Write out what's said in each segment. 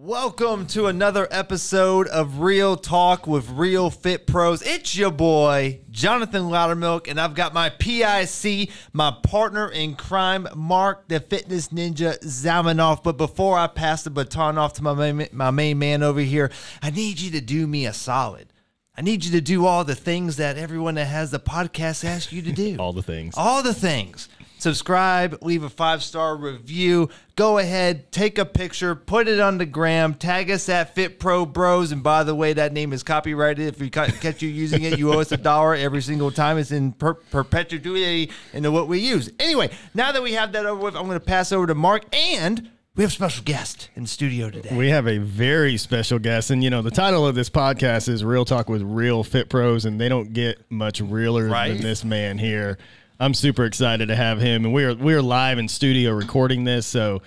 Welcome to another episode of Real Talk with Real Fit Pros. It's your boy, Jonathan Loudermilk, and I've got my PIC, my partner in crime, Marc, the fitness ninja Zalmanoff. But before I pass the baton off to my main, my main man over here, I need you to do me a solid. I need you to do all the things that everyone that has the podcast asks you to do. All the things. All the things. Subscribe, leave a five star review. Go ahead, take a picture, put it on the gram, tag us at Fit Pro Bros. And by the way, that name is copyrighted. If we catch you using it, you owe us a dollar every single time. It's in per- perpetuity into what we use. Anyway, now that we have that over with, I'm going to pass over to Marc and. We have a special guest in the studio today. We have a very special guest. And, you know, the title of this podcast is Real Talk with Real Fit Pros, and they don't get much realer Right. than this man here. I'm super excited to have him. And we're, we're live in studio recording this. So,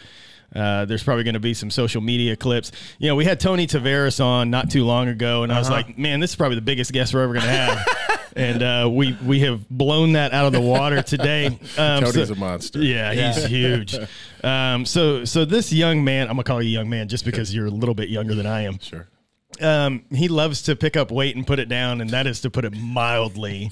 uh, there's probably going to be some social media clips. You know, we had Tony Tavares on not too long ago, and I was Uh-huh. like, man, this is probably the biggest guest we're ever going to have. and uh, we we have blown that out of the water today. Um, Tony's so- a monster. Yeah, he's huge. Um, so so this young man, I'm gonna call you young man just because you're a little bit younger than I am. Sure. Um, he loves to pick up weight and put it down, and that is to put it mildly.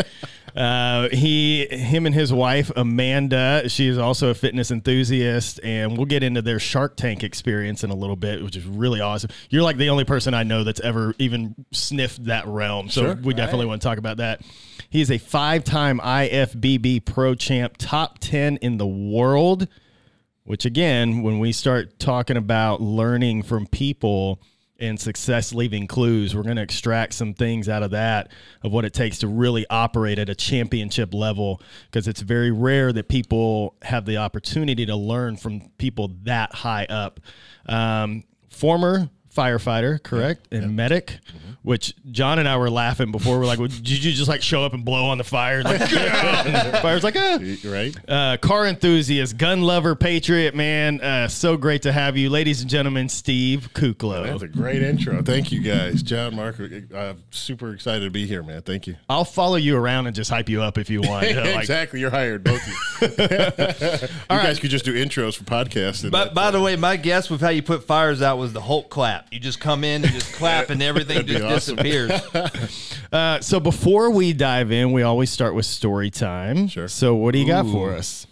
Uh, he, him, and his wife Amanda. She is also a fitness enthusiast, and we'll get into their Shark Tank experience in a little bit, which is really awesome. You're like the only person I know that's ever even sniffed that realm, so Sure. we definitely want to talk about that. He is a five-time IFBB Pro Champ, top ten in the world. Which again, when we start talking about learning from people and success leaving clues, we're going to extract some things out of that of what it takes to really operate at a championship level because it's very rare that people have the opportunity to learn from people that high up. Um, former firefighter, correct, and medic, which Jon and I were laughing before. We're like, well, "Did you just like show up and blow on the fire?" Like, and the fire's like, "Ah." Right? uh, car enthusiast, gun lover, patriot, man. Uh, so great to have you, ladies and gentlemen. Steve That was a great intro. Thank you, guys. Jon, Marc, I'm super excited to be here, man. Thank you. I'll follow you around and just hype you up if you want. You know, like- exactly. You're hired, both of you. you guys could just do intros for podcasts. and But that- by the way, my guess with how you put fires out was the Hulk clap. You just come in and just clap, and everything just awesome. disappears. uh, so before we dive in, we always start with story time. Sure. So what do you got for us?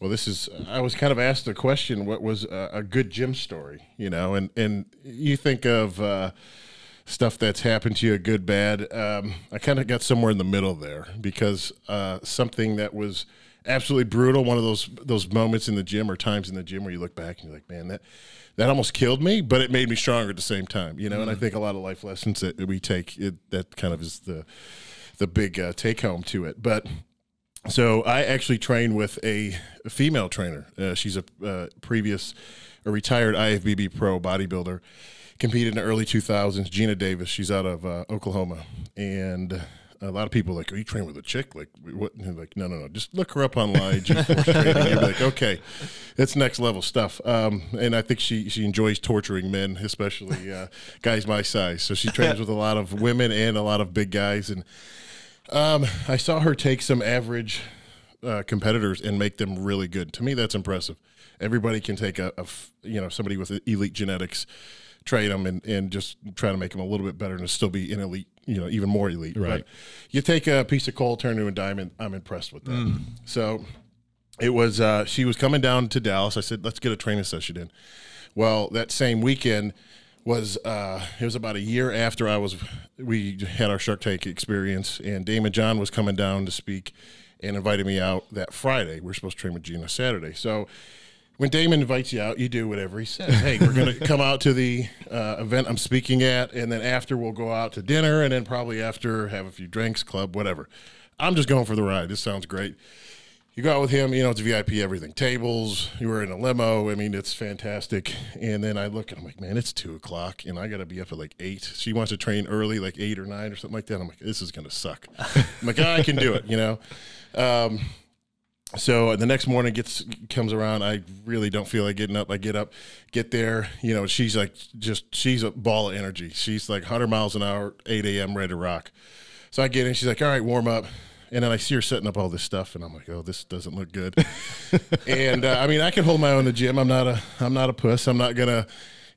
Well, this is. I was kind of asked the question: What was a, a good gym story? You know, and and you think of uh, stuff that's happened to you, a good, bad. Um, I kind of got somewhere in the middle there because uh, something that was absolutely brutal. One of those those moments in the gym or times in the gym where you look back and you're like, man, that that almost killed me, but it made me stronger at the same time. You know, and I think a lot of life lessons that we take it, that kind of is the the big uh, take home to it, but. So I actually train with a, a female trainer. Uh, she's a uh, previous, a retired IFBB pro bodybuilder. Competed in the early 2000s. Gina Davis. She's out of uh, Oklahoma, and a lot of people are like, "Are you training with a chick?" Like, what? And like, no, no, no. Just look her up online. Gym Force Training. You'll be like, okay, that's next level stuff. Um, and I think she she enjoys torturing men, especially uh, guys my size. So she trains with a lot of women and a lot of big guys, and um, I saw her take some average uh, competitors and make them really good. To me, that's impressive. Everybody can take a, you know somebody with elite genetics, train them and, and just try to make them a little bit better and still be an elite, you know, even more elite. Right. But you take a piece of coal, turn it into a diamond. I'm impressed with that. So it was uh, she was coming down to Dallas. I said, let's get a training session in. Well, that same weekend was uh, it was about a year after I was we had our Shark Tank experience, and Daymond John was coming down to speak and invited me out that Friday. We're supposed to train with Gina Saturday, so. When Daymond invites you out, you do whatever he says. Hey, we're going to come out to the uh, event I'm speaking at, and then after we'll go out to dinner, and then probably after have a few drinks, club, whatever. I'm just going for the ride. This sounds great you go out with him, you know, it's VIP everything. Tables, you were in a limo. I mean, it's fantastic. And then I look and I'm like, man, it's two o'clock and I got to be up at like eight. She wants to train early, like eight or nine or something like that. I'm like, this is going to suck. I'm like, I can do it, you know? Um, so the next morning gets comes around. I really don't feel like getting up. I get up, get there. You know, she's like just she's a ball of energy. She's like 100 miles an hour, 8 a.m. ready to rock. So I get in. She's like, "All right, warm up." And then I see her setting up all this stuff, and I'm like, "Oh, this doesn't look good." and uh, I mean, I can hold my own in the gym. I'm not a I'm not a puss. I'm not gonna,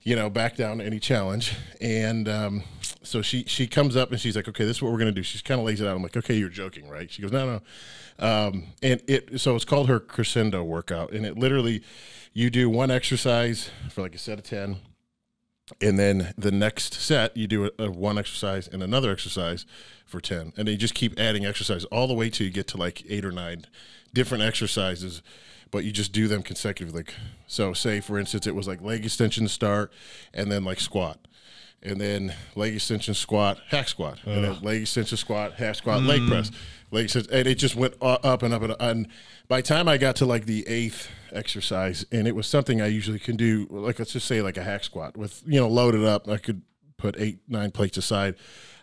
you know, back down to any challenge. And um, so she she comes up and she's like, okay, this is what we're gonna do. She's kind of lays it out. I'm like, okay, you're joking, right? She goes, no, no. Um, and it so it's called her crescendo workout, and it literally you do one exercise for like a set of ten and then the next set you do a, a, one exercise and another exercise for 10 and then you just keep adding exercise all the way till you get to like eight or nine different exercises but you just do them consecutively Like, so say for instance it was like leg extension start and then like squat and then leg extension squat hack squat and then leg extension squat hack squat mm. leg press leg extension and it just went up and up and up and by the time i got to like the eighth exercise, and it was something I usually can do. Like let's just say like a hack squat with you know loaded up. I could put eight nine plates aside.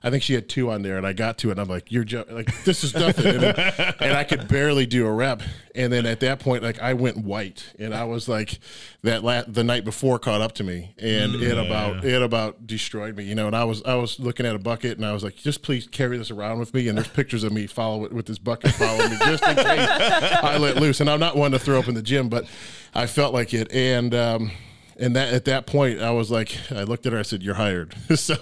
I think she had two on there, and I got to it. and I'm like, "You're jo-, like this is nothing," and, and, I could barely do a rep. And then at that point, like I went white, and I was like, that la- the night before caught up to me, and mm, it yeah. about it about destroyed me, you know. And I was I was looking at a bucket, and I was like, "Just please carry this around with me." And there's pictures of me follow it with this bucket following me just in case I let loose. And I'm not one to throw up in the gym, but I felt like it, and. Um, and that at that point i was like i looked at her i said you're hired so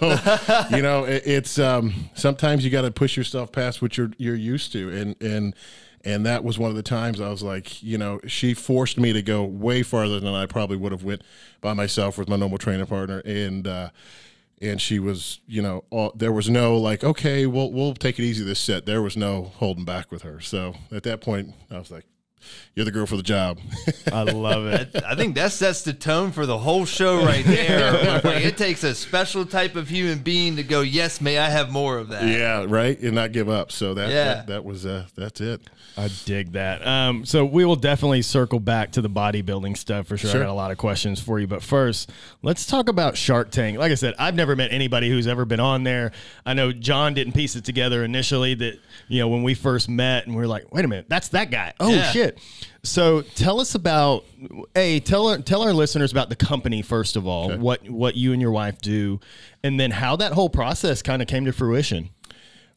you know it, it's um, sometimes you got to push yourself past what you're you're used to and and and that was one of the times i was like you know she forced me to go way farther than i probably would have went by myself with my normal training partner and uh, and she was, you know, all, there was no like, okay, we'll we'll take it easy this set. There was no holding back with her. So at that point, I was like, you're the girl for the job. I love it. I think that sets the tone for the whole show right there. like, it takes a special type of human being to go, yes, may I have more of that? Yeah, right, and not give up. So that yeah. that, that was uh, that's it. I dig that. Um, so we will definitely circle back to the bodybuilding stuff for sure. sure. I got a lot of questions for you, but first, let's talk about Shark Tank. Like I said, I've never met anybody who's ever been on there. I know Jon didn't piece it together initially. That you know when we first met, and we are like, wait a minute, that's that guy. Oh yeah. shit. So tell us about a tell our, tell our listeners about the company first of all, okay. what what you and your wife do, and then how that whole process kind of came to fruition.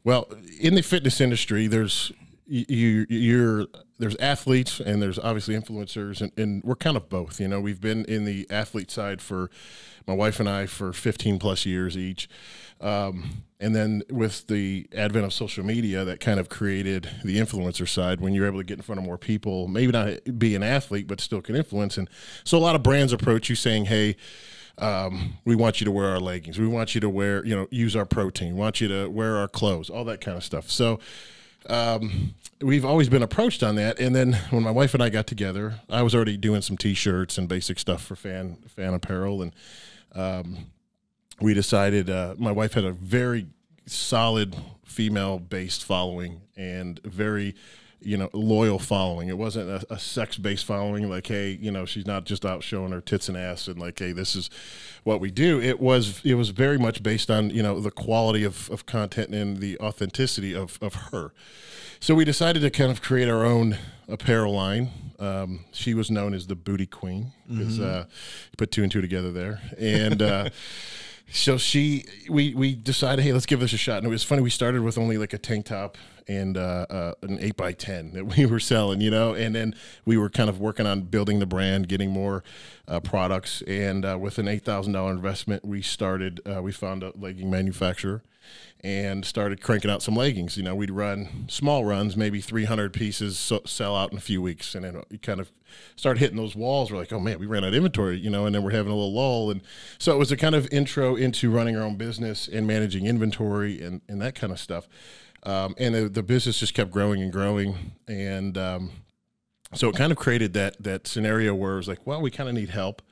Well, in the fitness industry, there's you you're there's athletes and there's obviously influencers and, and we're kind of both you know we've been in the athlete side for my wife and i for 15 plus years each um, and then with the advent of social media that kind of created the influencer side when you're able to get in front of more people maybe not be an athlete but still can influence. And so a lot of brands approach you saying hey um, we want you to wear our leggings. We want you to wear you know use our protein. We want you to wear our clothes all that kind of stuff. So um, we've always been approached on that. And then when my wife and I got together, I was already doing some T-shirts and basic stuff for fan fan apparel, and um, we decided. Uh, my wife had a very solid female based following and very you know loyal following it wasn't a, a sex based following like hey you know she's not just out showing her tits and ass and like hey this is what we do it was it was very much based on you know the quality of, of content and the authenticity of, of her so we decided to kind of create our own apparel line um, she was known as the booty queen because mm-hmm. uh, put two and two together there and uh, so she we we decided hey let's give this a shot. And it was funny we started with only like a tank top and uh, uh, an eight by ten that we were selling you know and then we were kind of working on building the brand getting more uh, products and uh, with an eight thousand dollar investment we started uh, we found a legging manufacturer and started cranking out some leggings. You know, we'd run small runs, maybe 300 pieces, so, sell out in a few weeks, and then you kind of start hitting those walls. We're like, oh man, we ran out of inventory, you know, and then we're having a little lull, and so it was a kind of intro into running our own business and managing inventory and and that kind of stuff. Um, and the, the, business just kept growing and growing, and um, so it kind of created that that scenario where it was like, well, we kind of need help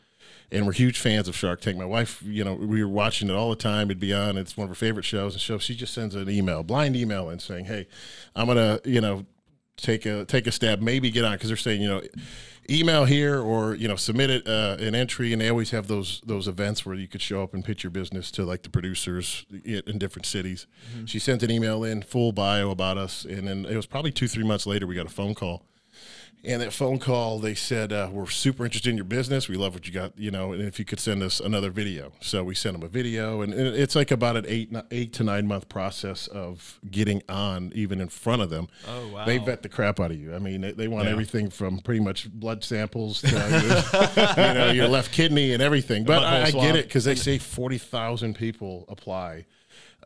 and we're huge fans of Shark Tank. My wife, you know, we were watching it all the time. It'd be on. It's one of her favorite shows. And so she just sends an email, blind email, and saying, "Hey, I'm gonna, you know, take a take a stab, maybe get on because they're saying, you know." Email here or you know submit it uh, an entry and they always have those those events where you could show up and pitch your business to like the producers in different cities mm-hmm. she sent an email in full bio about us and then it was probably two three months later we got a phone call And that phone call, they said, uh, "We're super interested in your business. We love what you got, you know, and if you could send us another video." So we sent them a video, and, and it's like about an eight eight to nine month process of getting on, even in front of them. Oh, wow. They vet the crap out of you. I mean, they, they want everything from pretty much blood samples to your, you know your left kidney and everything. But I, I get it because they say forty thousand people apply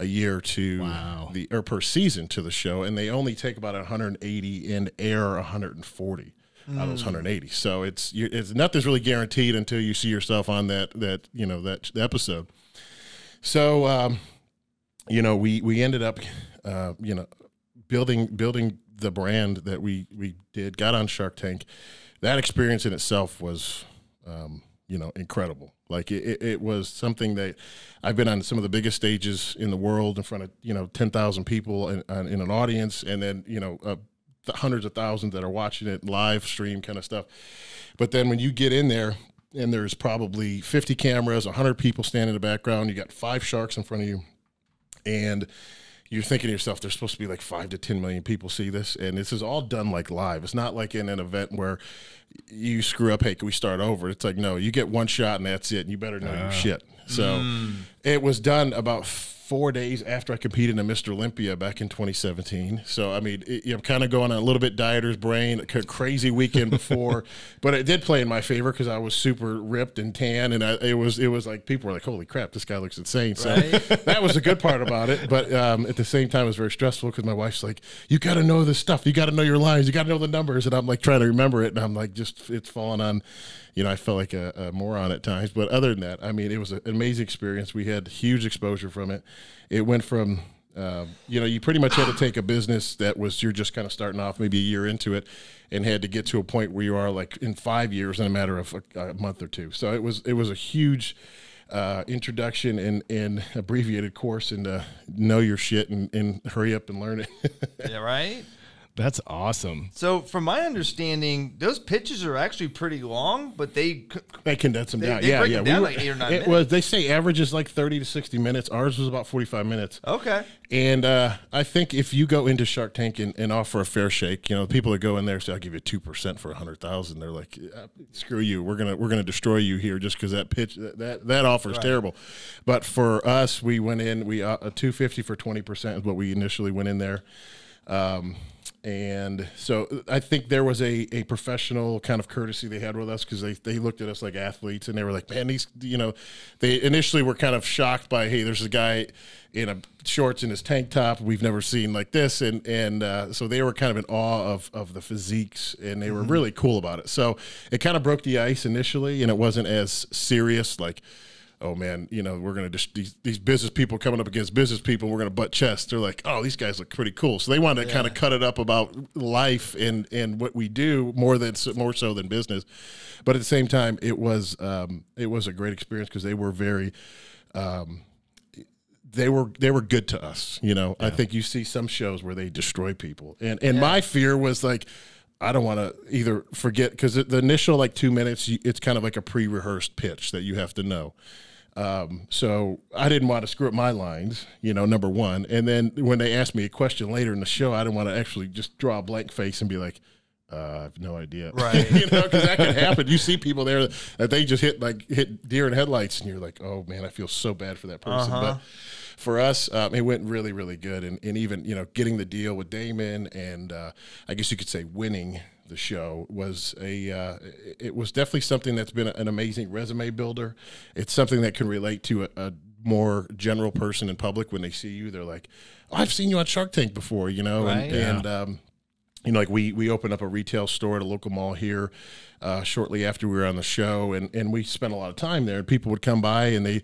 a year to Wow. the or per season to the show, and they only take about 180 and air 140 out of those 180. So it's you, it's nothing's really guaranteed until you see yourself on that that you know that episode. So um, you know we we ended up uh, you know building building the brand that we we did got on Shark Tank. That experience in itself was um, you know incredible. Like it, it, was something that I've been on some of the biggest stages in the world in front of you know ten thousand people in, in an audience, and then you know uh, th- hundreds of thousands that are watching it live stream kind of stuff. But then when you get in there and there's probably 50 cameras, 100 people standing in the background, you got five sharks in front of you, and you're thinking to yourself, there's supposed to be like five to 10 million people see this. And this is all done like live. It's not like in an event where you screw up, hey, can we start over? It's like, no, you get one shot and that's it. And you better know your ah. shit. So mm. it was done about four days after I competed in Mr. Olympia back in 2017. So, I mean, it, I'm kind of going on a little bit dieter's brain, crazy weekend before, but it did play in my favor because I was super ripped and tan. And I, it was, it was like, people were like, holy crap, this guy looks insane. So Right. that was a good part about it. But um, at the same time, it was very stressful because my wife's like, "You got to know this stuff. You got to know your lines. You got to know the numbers." And I'm like trying to remember it, and I'm like, just it's falling on. You know, I felt like a, a moron at times. But other than that, I mean, it was an amazing experience. We had huge exposure from it. It went from uh, you know, you pretty much had to take a business that was you're just kind of starting off, maybe a year into it, and had to get to a point where you are like in five years in a matter of a, a month or two. So it was it was a huge uh, introduction and, and abbreviated course into know your shit and, and hurry up and learn it. Yeah, right. That's awesome. So, from my understanding, those pitches are actually pretty long, but they I condense them They- down. they yeah, break yeah. them we were- like eight or nine It minutes. was. They say average is like thirty to sixty minutes. Ours was about forty five minutes. okay. And uh, I think if you go into Shark Tank and, and offer a fair shake, you know, people that go in there say, "I'll give you two percent for a hundred thousand. They're like, "Uh, "Screw you. We're gonna we're gonna destroy you here just because that pitch that that, that offer is terrible." But for us, we went in. We uh, two fifty for twenty percent is what we initially went in there. Um, and so I think there was a, a professional kind of courtesy they had with us because they, they looked at us like athletes and they were like, man, these, you know, they initially were kind of shocked by, hey, there's a guy in a shorts and his tank top we've never seen like this. And, and uh, so they were kind of in awe of, of the physiques and they were really cool about it. So it kind of broke the ice initially and it wasn't as serious like, oh man, you know, we're gonna just these, these business people coming up against business people, we're gonna butt chest. They're like, oh, these guys look pretty cool. So they wanted to kind of cut it up about life and and what we do more than more so than business. But at the same time, it was um, it was a great experience because they were very. Um, they were they were good to us, you know. I think you see some shows where they destroy people, and and my fear was like, I don't want to either forget because the initial like two minutes, it's kind of like a pre-rehearsed pitch that you have to know. Um, so I didn't want to screw up my lines, you know, number one. And then when they asked me a question later in the show, I didn't want to actually just draw a blank face and be like, uh, I have no idea. Right. you know, because that can happen. You see people there that they just hit like hit deer in headlights and you're like, oh man, I feel so bad for that person. Uh-huh. But for us, um, it went really, really good. And, and even, you know, getting the deal with Daymond and uh, I guess you could say winning the show was a, uh, it- was definitely something that's been an amazing resume builder. It's something that can relate to a, a more general person in public when they see you. They're like, oh, I've seen you on Shark Tank before, you know, Right. and, and um, you know, like we we opened up a retail store at a local mall here uh, shortly after we were on the show, and and we spent a lot of time there. And people would come by, and they,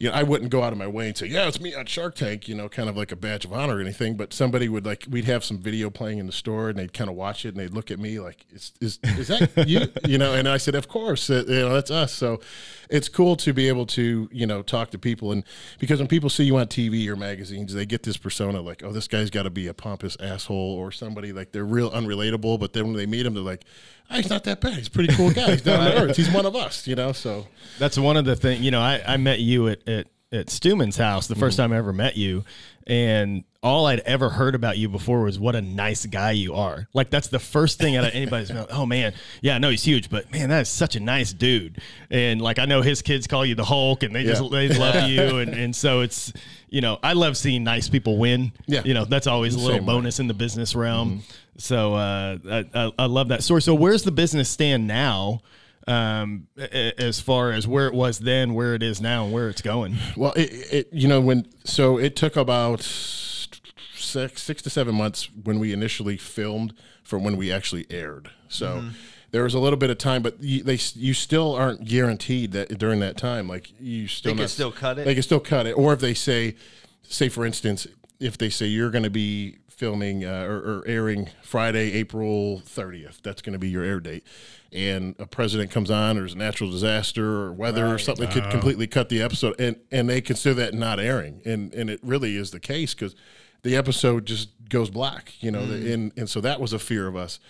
you know, I wouldn't go out of my way and say, "Yeah, it's me on Shark Tank," you know, kind of like a badge of honor or anything. But somebody would like, we'd have some video playing in the store, and they'd kind of watch it, and they'd look at me like, "Is is is that you?" you know, and I said, "Of course, uh, you know, that's us." So it's cool to be able to you know talk to people, and because when people see you on TV or magazines, they get this persona like, "Oh, this guy's got to be a pompous asshole," or somebody like they're real unrelatable. But then when they meet him, they're like, oh, "He's not that bad. He's a pretty cool guy. He's down to earth. He's one of us," you know. So That's one of the things, you know, I, I met you at, at at Stuman's house the 1st mm-hmm. time I ever met you, and all I'd ever heard about you before was what a nice guy you are. Like that's the first thing out of anybody's mouth. Oh man, yeah, I know he's huge, but man, that is such a nice dude. And like I know his kids call you the Hulk, and they just they love you, and and so it's you know I love seeing nice people win. Yeah. you know that's always a little Same way. bonus in the business realm. Mm-hmm. So uh, I, I, I love that story. So where's the business stand now? Um, a- a- as far as where it was then, where it is now, and where it's going. Well, it, it you know when so it took about six six to seven months when we initially filmed from when we actually aired. So there was a little bit of time, but you, they you still aren't guaranteed that during that time. Like you still They can not- still cut it? They can still cut it, or if they say, say for instance, if they say you're going to be filming uh, or, or airing Friday, April 30th, that's going to be your air date. And a president comes on, or there's a natural disaster or weather or something that could completely cut the episode, and, and they consider that not airing. And and it really is the case because the episode just goes black, you know, and, and so that was a fear of us.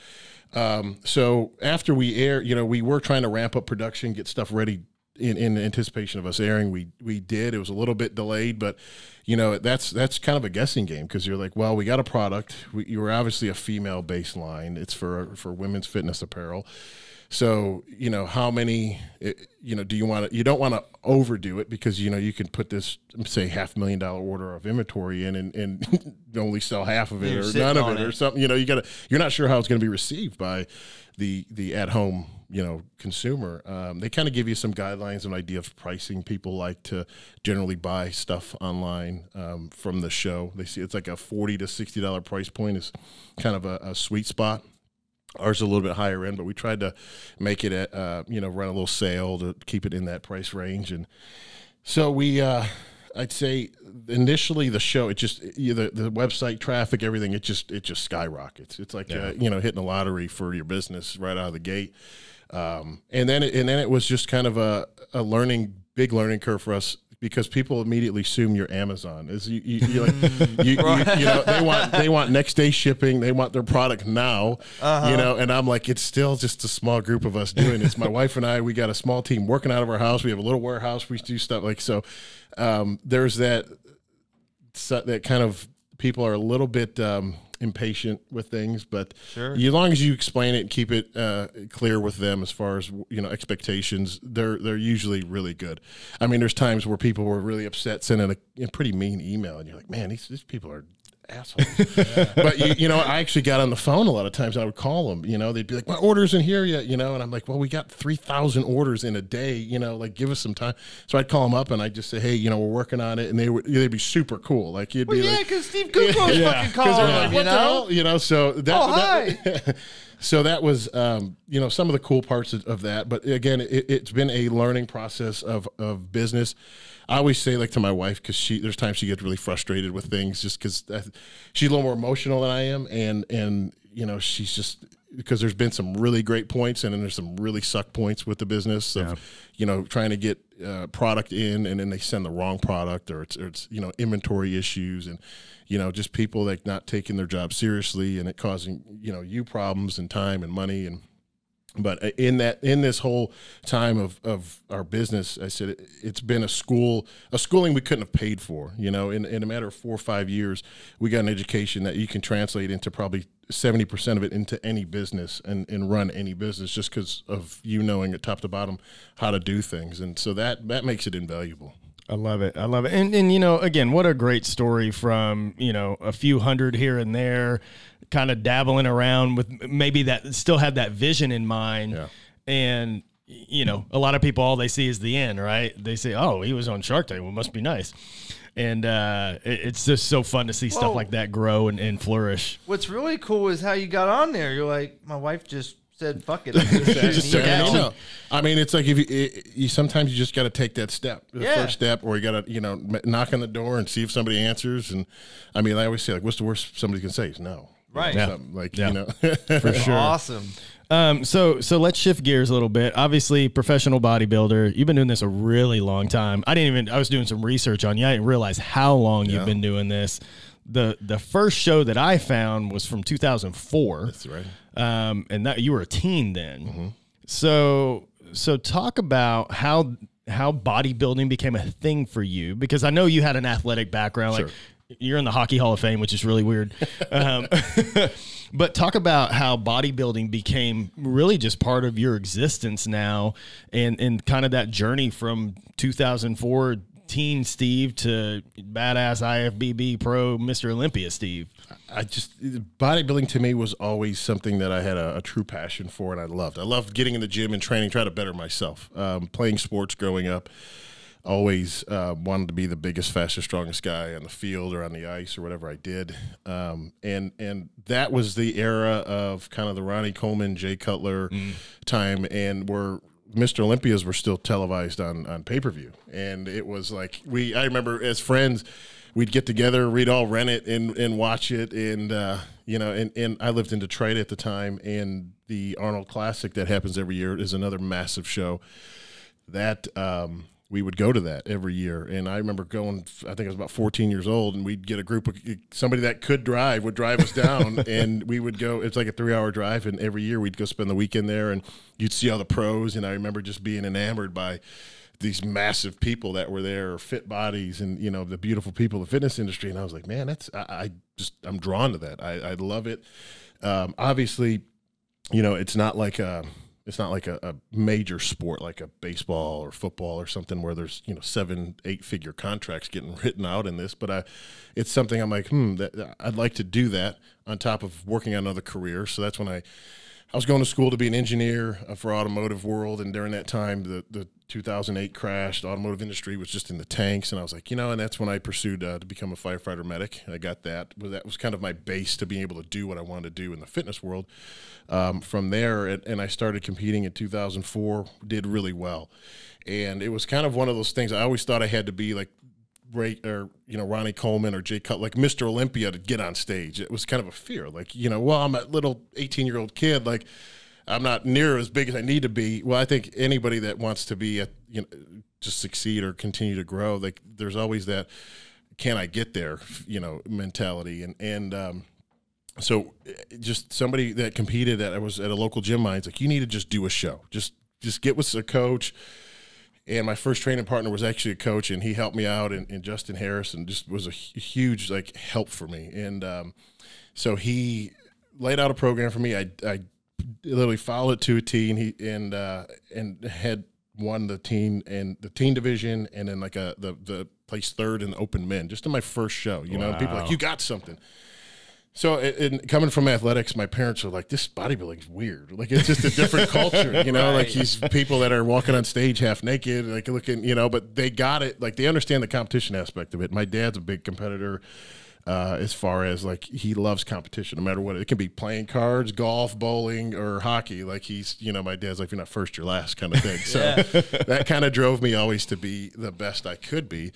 Um, so after we air, you know, we were trying to ramp up production, get stuff ready in, in anticipation of us airing. We we did. It was a little bit delayed, but you know that's that's kind of a guessing game because you're like, well, we got a product. We, you were obviously a female baseline. It's for for women's fitness apparel. So you know how many, eh, you know, do you want to? You don't want to overdo it because you know you can put this say half million dollar order of inventory in and, and only sell half of it You're or none of on it, or something. You know, you got to. You're not sure how it's going to be received by the the at home you know consumer. Um, they kind of give you some guidelines and idea of pricing. People like to generally buy stuff online um, from the show. They see it's like a forty to sixty dollar price point is kind of a, a sweet spot. Ours is a little bit higher end, but we tried to make it at uh, you know run a little sale to keep it in that price range, and so we. Uh, I'd say initially the show it just you the the website traffic everything it just it just skyrockets. It's like uh, you know hitting a lottery for your business right out of the gate. Um, and then it, and then it was just kind of a, a learning big learning curve for us because people immediately assume you're Amazon. Is you you, you like you, you, you know they want they want next day shipping. They want their product now. You know, and I'm like it's still just a small group of us doing this. My wife and I we got a small team working out of our house. We have a little warehouse. We do stuff like so. Um, there's that that kind of people are a little bit um, impatient with things, but Sure. you, as long as you explain it and keep it uh, clear with them as far as you know expectations, they're they're usually really good. I mean, there's times where people were really upset sending a, a pretty mean email, and you're like, man, these these people are assholes. but you, you know, I actually got on the phone a lot of times. I would call them. You know, they'd be like, "My order's in here yet?" You know, and I'm like, "Well, we got three thousand orders in a day. You know, like give us some time." So I'd call them up and I'd just say, "Hey, you know, we're working on it," and they would they'd be super cool. Like you'd Well, be yeah, like, because Steve Kuclo Yeah. fucking 'Cause they're called like, you know? hell?" You know, so that, Oh, that- so that was um, you know some of the cool parts of, of that. But again, it, it's been a learning process of of business. I always say like to my wife because she there's times she gets really frustrated with things just because she's a little more emotional than I am, and and you know she's just because there's been some really great points and then there's some really suck points with the business of you know trying to get uh, product in and then they send the wrong product or it's, or it's you know inventory issues and you know just people like not taking their job seriously and it causing you know you problems and time and money and but uh, in that in this whole time of, of our business i said it, it's been a school a schooling we couldn't have paid for you know? In, in a matter of four or five years we got an education that you can translate into probably 70% of it into any business and, and run any business just because of you knowing it top to bottom how to do things. And so that that makes it invaluable I love it. I love it. And and you know, again, what a great story from, you know, a few hundred here and there, kind of dabbling around with maybe that still had that vision in mind. Yeah. And you know, a lot of people all they see is the end, right? They say, "Oh, he was on Shark Tank. Well, must be nice." And uh, it- it's just so fun to see Whoa. stuff like that grow and, and flourish. What's really cool is how you got on there. You're like, my wife just said, "Fuck it." I'm gonna send an Just took an email." email. I mean, it's like if you, it, you sometimes you just got to take that step, the Yeah. first step, or you got to you know knock on the door and see if somebody answers. And I mean, I always say like, what's the worst somebody can say is no, Right. Yeah. something like Yeah. you know, For sure. Awesome. Um, so so let's shift gears a little bit. Obviously, professional bodybuilder. You've been doing this a really long time. I didn't even. I was doing some research on you. I didn't realize how long you've been doing this. the The first show that I found was from 2004. That's right. Um, and that you were a teen then. So so talk about how how bodybuilding became a thing for you because I know you had an athletic background. Like you're in the Hockey Hall of Fame, which is really weird. um, but talk about how bodybuilding became really just part of your existence now, and and kind of that journey from 2004 teen Steve to badass IFBB pro Mr. Olympia Steve. I just bodybuilding to me was always something that I had a, a, true passion for, and I loved. I loved getting in the gym and training, trying to better myself. Um, playing sports growing up, always uh, wanted to be the biggest, fastest, strongest guy on the field or on the ice or whatever I did. Um, and and that was the era of kind of the Ronnie Coleman, Jay Cutler mm. time, and where Mr. Olympias were still televised on on pay per view, and it was like we. I remember as friends we'd get together, we'd all rent it and, and watch it. And, uh, you know, and, and I lived in Detroit at the time, and the Arnold Classic that happens every year is another massive show. That um, we would go to that every year. And I remember going, I think I was about 14 years old, and we'd get a group of somebody that could drive would drive us down, and we would go. It's like a three hour drive, and every year we'd go spend the weekend there, and you'd see all the pros. And I remember just being enamored by these massive people that were there, fit bodies, and you know the beautiful people, of the fitness industry. And I was like, man, that's I, I just I'm drawn to that. I, I love it. Um, obviously, you know, it's not like a it's not like a, a, major sport like a baseball or football or something where there's you know seven eight figure contracts getting written out in this but i it's something i'm like hmm that, i'd like to do that on top of working on another career so that's when i I was going to school to be an engineer uh, for automotive world, and during that time, the the 2008 crash, the automotive industry was just in the tanks, and I was like, you know, and that's when I pursued uh, to become a firefighter medic. I got that. That was kind of my base to being able to do what I wanted to do in the fitness world. Um, from there, it, and I started competing in 2004. Did really well, and it was kind of one of those things. I always thought I had to be like Ray or you know Ronnie Coleman or Jay Cut like Mr. Olympia to get on stage. It was kind of a fear, like you know, well, I'm a little 18 year old kid, like I'm not near as big as I need to be. Well, I think anybody that wants to be a you know just succeed or continue to grow, like there's always that can I get there, you know, mentality and and um, so just somebody that competed that I was at a local gym mine, it's like you need to just do a show, just just get with a coach and my first training partner was actually a coach and he helped me out and, and justin harrison just was a huge like help for me. And um, so he laid out a program for me. I, I literally followed it to a t and he and uh, and had won the teen and the teen division and then like a the the place third in the open men just in my first show you wow. know? People like you got something so, in, coming from athletics, my parents are like, "This bodybuilding's weird. Like, it's just a different culture, you know. right. Like, these people that are walking on stage half naked, like looking, you know. But they got it. Like, they understand the competition aspect of it. My dad's a big competitor, uh, as far as like he loves competition, no matter what. It can be playing cards, golf, bowling, or hockey. Like he's, you know, my dad's like, "You're not first, you're last," kind of thing. So that kind of drove me always to be the best I could be.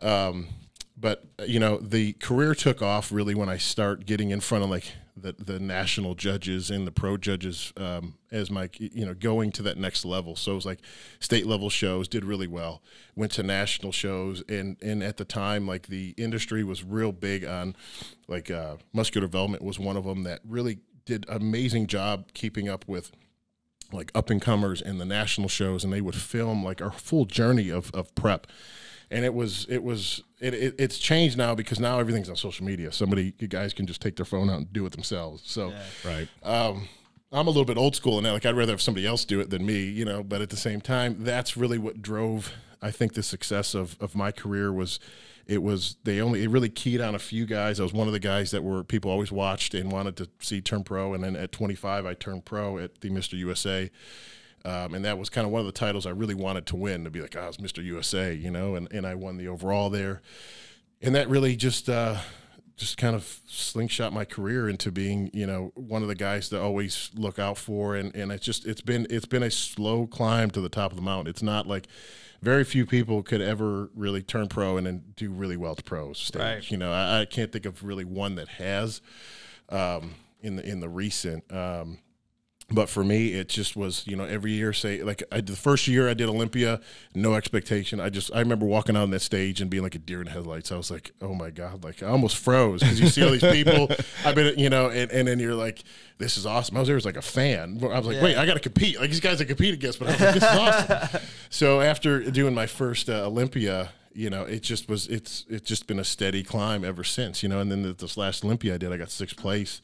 Um, but you know the career took off really when I start getting in front of like the the national judges and the pro judges um, as my you know going to that next level. So it was like state level shows did really well. Went to national shows and and at the time like the industry was real big on like uh, muscular development was one of them that really did amazing job keeping up with like up and comers and the national shows and they would film like our full journey of, of prep and it was it was it, it, it's changed now because now everything's on social media. Somebody you guys can just take their phone out and do it themselves. So yeah. right. Um, I'm a little bit old school and like I'd rather have somebody else do it than me, you know. But at the same time, that's really what drove I think the success of of my career was it was they only it really keyed on a few guys. I was one of the guys that were people always watched and wanted to see turn pro. And then at 25, I turned pro at the Mr. USA um, and that was kind of one of the titles I really wanted to win to be like, oh, I was Mr. USA, you know, and, and I won the overall there. And that really just, uh, just kind of slingshot my career into being, you know, one of the guys to always look out for. And, and it's just, it's been, it's been a slow climb to the top of the mountain. It's not like very few people could ever really turn pro and then do really well to pros stage. Right. You know, I, I, can't think of really one that has, um, in the, in the recent, um, but for me it just was you know every year say like I, the first year i did olympia no expectation i just i remember walking out on that stage and being like a deer in headlights i was like oh my god like i almost froze because you see all these people i've been you know and, and then you're like this is awesome i was there as like a fan i was like Yeah. wait i gotta compete like these guys i compete against but i was like this is awesome so after doing my first uh, olympia you know, it just was. It's it's just been a steady climb ever since. You know, and then this last Olympia I did, I got sixth place,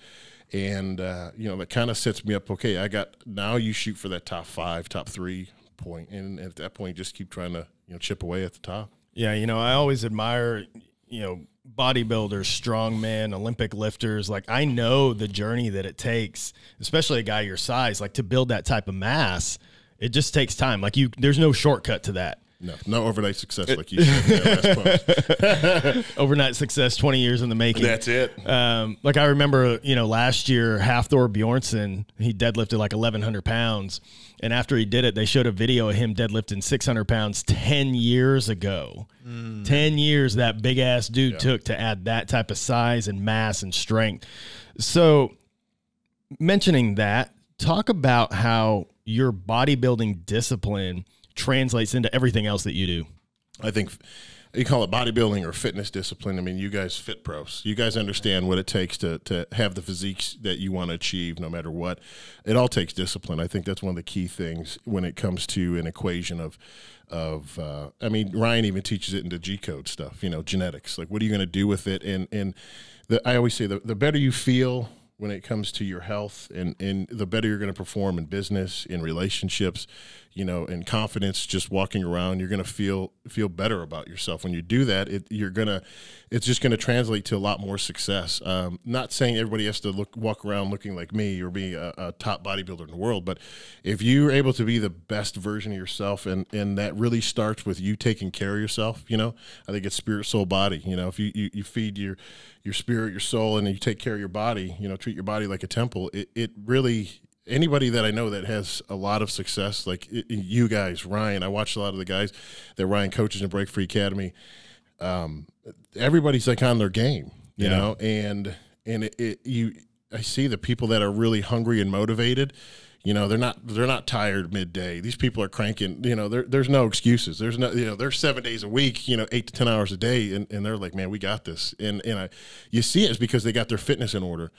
and uh, you know that kind of sets me up. Okay, I got now. You shoot for that top five, top three point, and at that point, just keep trying to you know chip away at the top. Yeah, you know, I always admire, you know, bodybuilders, strongmen, Olympic lifters. Like I know the journey that it takes, especially a guy your size, like to build that type of mass. It just takes time. Like you there's no shortcut to that. No, no overnight success like you said. in post. Overnight success, 20 years in the making. That's it. Um, like I remember, you know, last year, Hafthor Bjornsson, he deadlifted like 1,100 pounds. And after he did it, they showed a video of him deadlifting 600 pounds 10 years ago. 10 years that big ass dude took to add that type of size and mass and strength. So, mentioning that, talk about how your bodybuilding discipline translates into everything else that you do. I think you call it bodybuilding or fitness discipline. I mean, you guys fit pros. You guys understand what it takes to to have the physiques that you want to achieve, no matter what. It all takes discipline. I think that's one of the key things when it comes to an equation of of. Uh, I mean, Ryan even teaches it into G code stuff. You know, genetics. Like, what are you going to do with it? And and the, I always say the the better you feel when it comes to your health and, and the better you're going to perform in business in relationships you know in confidence just walking around you're going to feel feel better about yourself. When you do that it, you're going to it's just going to translate to a lot more success. Um, not saying everybody has to look walk around looking like me or be a, a top bodybuilder in the world but if you're able to be the best version of yourself and and that really starts with you taking care of yourself you know i think it's spirit soul body. You know if you you, you feed your your spirit your soul and you take care of your body you know treat your body like a temple it, it really anybody that I know that has a lot of success, like you guys, Ryan, I watched a lot of the guys that Ryan coaches in Break Free Academy. Um, everybody's like on their game, you Yeah. know, and and it, it you I see the people that are really hungry and motivated. You know, they're not they're not tired midday. These people are cranking. You know, there's no excuses. There's no you know they're seven days a week. You know, eight to ten hours a day, and, and they're like, man, we got this. And and I, you see it is because they got their fitness in order.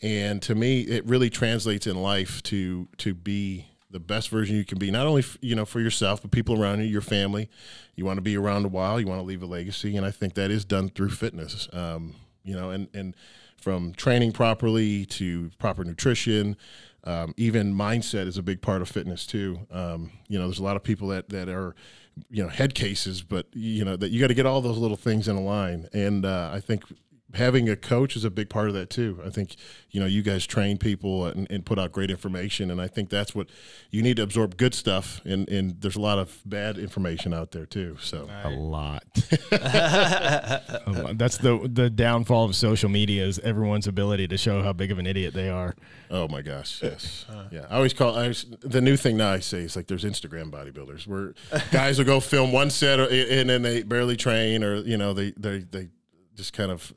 And to me, it really translates in life to to be the best version you can be. Not only you know for yourself, but people around you, your family. You want to be around a while. You want to leave a legacy, and I think that is done through fitness. Um, you know, and and from training properly to proper nutrition. Um, even mindset is a big part of fitness too. Um, you know, there's a lot of people that that are, you know, head cases, but you know that you got to get all those little things in a line. And uh, I think having a coach is a big part of that too. I think you know you guys train people and, and put out great information, and I think that's what you need to absorb good stuff. And and there's a lot of bad information out there too. So A lot. A lot. That's the the downfall of social media is everyone's ability to show how big of an idiot they are. Oh my gosh, uh, yes, yeah. I always call I always, the new thing now. I say is like there's Instagram bodybuilders where guys will go film one set or, and then they barely train or you know they they they just kind of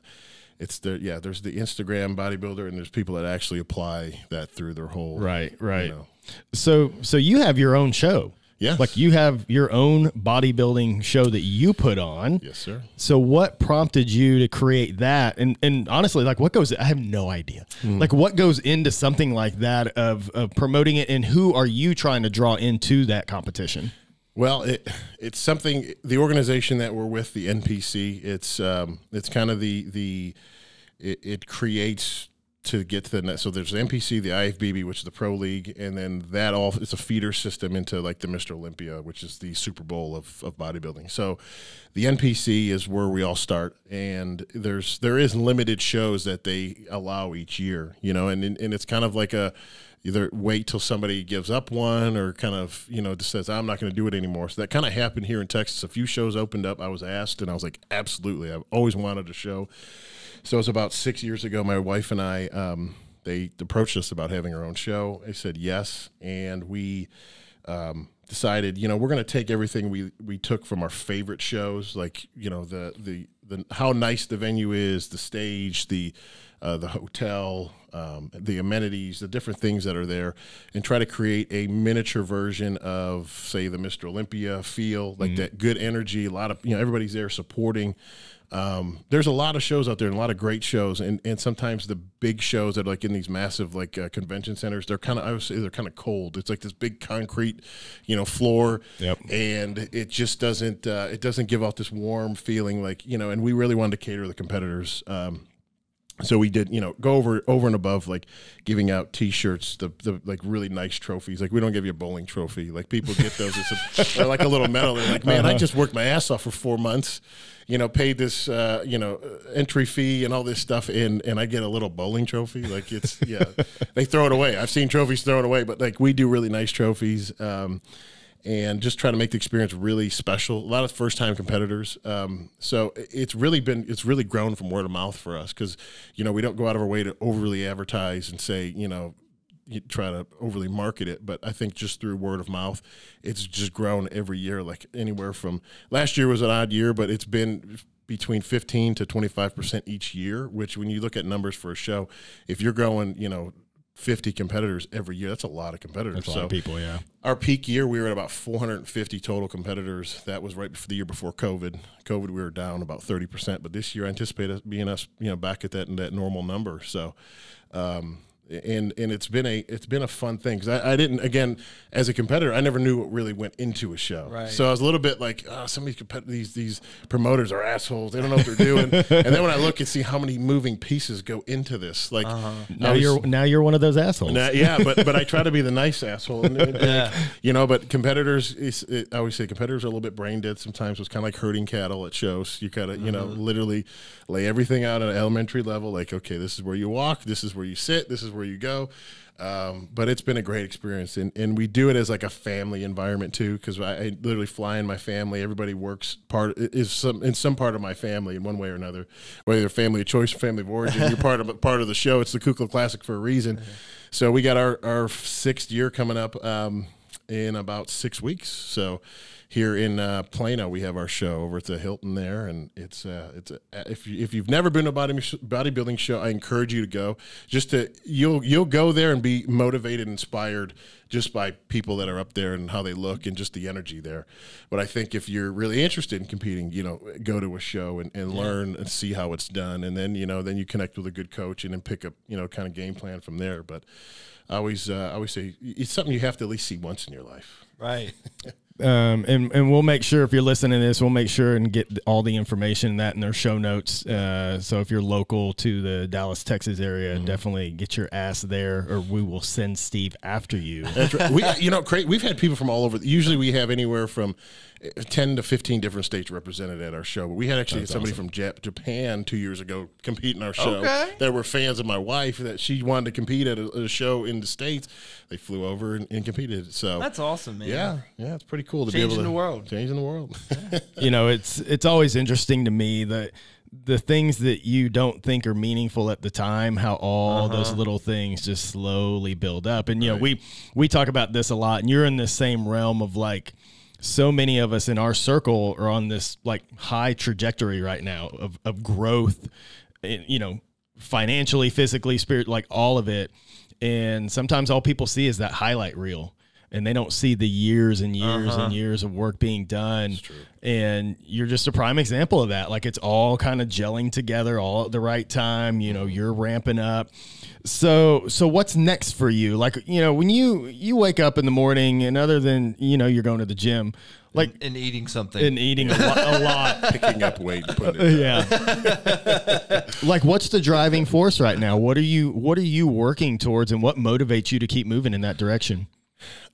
it's the yeah. There's the Instagram bodybuilder and there's people that actually apply that through their whole Right, right. You know. So so you have your own show. yeah Like you have your own bodybuilding show that you put on. Yes, sir. So what prompted you to create that? And and honestly, like what goes I have no idea. Hmm. Like what goes into something like that of, of promoting it and who are you trying to draw into that competition? Well, it it's something. The organization that we're with, the NPC, it's um, it's kind of the the it, it creates to get to the net. So there's the NPC, the IFBB, which is the pro league, and then that all it's a feeder system into like the Mr. Olympia, which is the Super Bowl of, of bodybuilding. So the NPC is where we all start, and there's there is limited shows that they allow each year, you know, and and it's kind of like a either wait till somebody gives up one or kind of you know just says i'm not going to do it anymore. So that kind of happened here in texas. A few shows opened up. I was asked and i was like absolutely. I've always wanted a show. So it was about six years ago my wife and i um, they approached us about having our own show. I said yes. And we um, decided you know we're going to take everything we we took from our favorite shows like you know the the the how nice the venue is, the stage, the uh, the hotel, um, the amenities, the different things that are there, and try to create a miniature version of, say, the Mr. Olympia feel, like that good energy. A lot of you know everybody's there supporting. Um, there's a lot of shows out there and a lot of great shows, and, and sometimes the big shows that are like in these massive like uh, convention centers, they're kind of I would say they're kind of cold. It's like this big concrete, you know, floor, Yep. and it just doesn't uh, it doesn't give off this warm feeling like you know. And we really wanted to cater to the competitors. Um, so we did you know go over over and above like giving out t-shirts the, the like really nice trophies. Like we don't give you a bowling trophy. Like people get those it's a, like a little medal. They're like man i just worked my ass off for four months you know paid this uh, you know entry fee and all this stuff and and i get a little bowling trophy. Like it's yeah. They throw it away. I've seen trophies thrown away but like we do really nice trophies. Um, and just try to make the experience really special. A lot of first time competitors. Um, so it's really been it's really grown from word of mouth for us because you know we don't go out of our way to overly advertise and say you know you try to overly market it but i think just through word of mouth it's just grown every year like anywhere from last year was an odd year but it's been between 15 to 25% each year which when you look at numbers for a show if you're growing you know 50 competitors every year. That's a lot of competitors. That's a so lot of people, yeah. our peak year we were at about 450 total competitors. That was right before the year before covid. Covid we were down about 30% but this year i anticipate us being us you know back at that that normal number. So um and and it's been a it's been a fun thing because I, I didn't again as a competitor I never knew what really went into a show Right. so I was a little bit like oh, some of these compet- these these promoters are assholes they don't know what they're doing and then when I look and see how many moving pieces go into this like uh-huh. Now was- you're now you're one of those assholes. Nah, yeah, but but I try to be the nice asshole. And, and, like, you know, but competitors, is, it, I always say competitors are a little bit brain dead sometimes. It's kind of like herding cattle at shows. You gotta, you know, mm-hmm. literally lay everything out at an elementary level. Like, okay, this is where you walk, this is where you sit, this is where you go. Um, but it's been a great experience, and, and we do it as like a family environment too, because I, I literally fly in my family. Everybody works part is some in some part of my family in one way or another, whether they're family of choice or family of origin. You're part of part of the show. It's the Kuclo Classic for a reason. So we got our our sixth year coming up um, in about six weeks. So here in uh, Plano, we have our show over at the Hilton there, and it's uh, it's a, if you, if you've never been to a body bodybuilding show, I encourage you to go. Just to you'll you'll go there and be motivated, inspired just by people that are up there and how they look and just the energy there. But I think if you're really interested in competing, you know, go to a show and, and learn and see how it's done, and then you know then you connect with a good coach and then pick up you know kind of game plan from there. But I always uh, I always say it's something you have to at least see once in your life. Right. Um, and, and we'll make sure if you're listening to this, we'll make sure and get all the information in that in their show notes. Uh, so if you're local to the Dallas, Texas area, definitely get your ass there, or we will send Steve after you. That's right. We, you know, cra- we've had people from all over. Usually, we have anywhere from uh, ten to fifteen different states represented at our show. But we had actually somebody from Jap- Japan two years ago compete in our show. Okay. That were fans of my wife that she wanted to compete at a, a show in the states. They flew over and, and competed. So That's awesome, man. yeah, yeah, it's pretty cool to be Changing able to the world. changing the world. you know, it's it's always interesting to me that the things that you don't think are meaningful at the time, how all those little things just slowly build up. And you know, we we talk about this a lot, and you're in the same realm of like so many of us in our circle are on this like high trajectory right now of of growth, you know, financially, physically, spirit, like all of it. And sometimes all people see is that highlight reel and they don't see the years and years and uh-huh. years of work being done. And you're just a prime example of that. Like it's all kind of gelling together all at the right time. You know, mm-hmm. you're ramping up. So, so what's next for you? Like, you know, when you you wake up in the morning, and other than you know you're going to the gym, like And eating something. and eating a, lo- a lot. Picking up weight, and putting it. Yeah. like what's the driving force right now? What are you what are you working towards and what motivates you to keep moving in that direction?